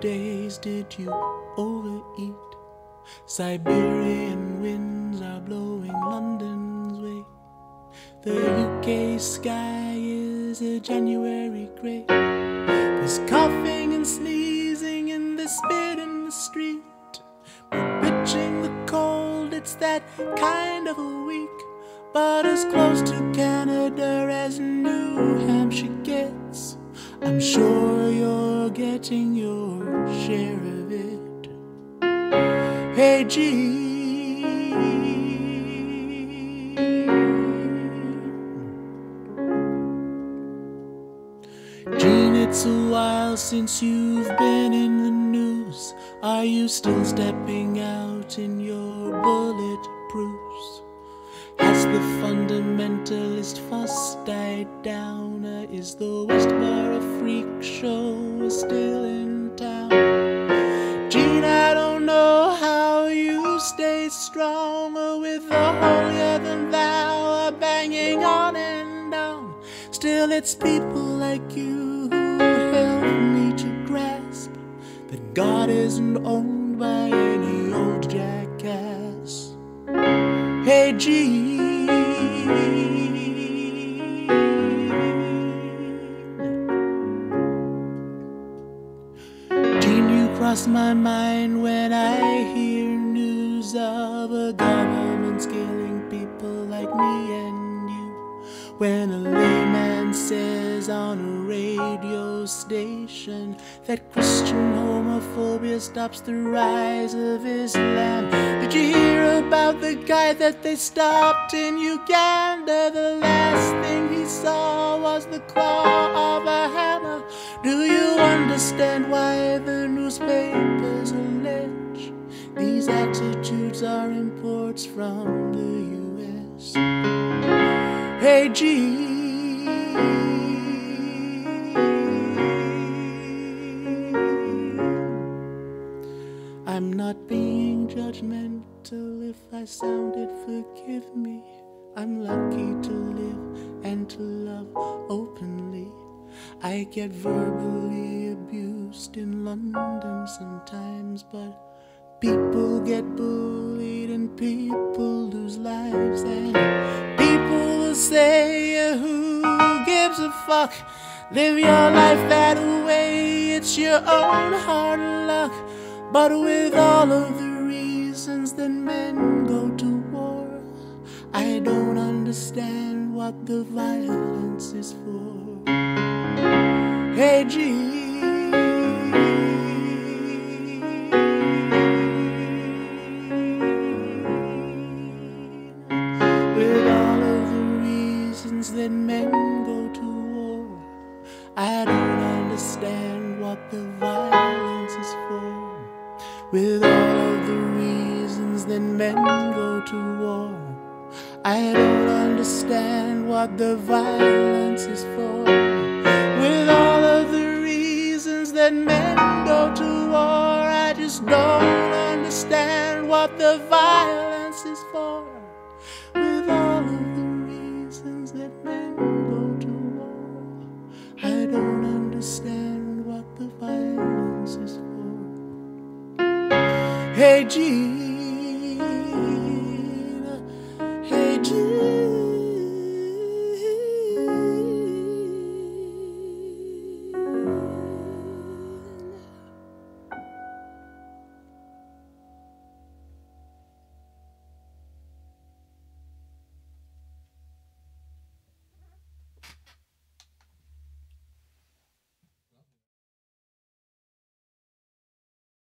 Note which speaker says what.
Speaker 1: days did you overeat? Siberian winds are blowing London's way. The UK sky is a January grey. There's coughing and sneezing and the spit in the street. We're bitching the cold, it's that kind of a week. But as close to Canada as New Hampshire gets, I'm sure you're getting your share of it. Hey, Gene. Gene, it's a while since you've been in the news. Are you still stepping out in your bulletproofs? Has the fundamentalist fuss died down? Or is the Westboro stay strong with the holier than thou banging on and on. Still, it's people like you who help me to grasp that God isn't owned by any old jackass. Hey, Gene. Cross my mind when I hear news of a government killing people like me and you. When a layman says on a radio station that Christian homophobia stops the rise of Islam. Did you hear about the guy that they stopped in Uganda? The last thing he saw was the claw of a hammer. Do you understand why the newspapers allege these attitudes are imports from the US? Hey, Gene. I'm not being judgmental if I sounded, forgive me. I'm lucky to live and to love openly. I get verbally abused in London sometimes, but people get bullied and people lose lives. And people will say who gives a fuck? Live your life that way. It's your own hard luck. But with all of the reasons that men go to war i don't understand what the violence is for. Hey gee With all of the reasons that men go to war. I don't understand what the violence is for. With all of the reasons that men go to war, I just don't understand what the violence is for. With all of the reasons that men go to war, I don't understand Hey, Gene.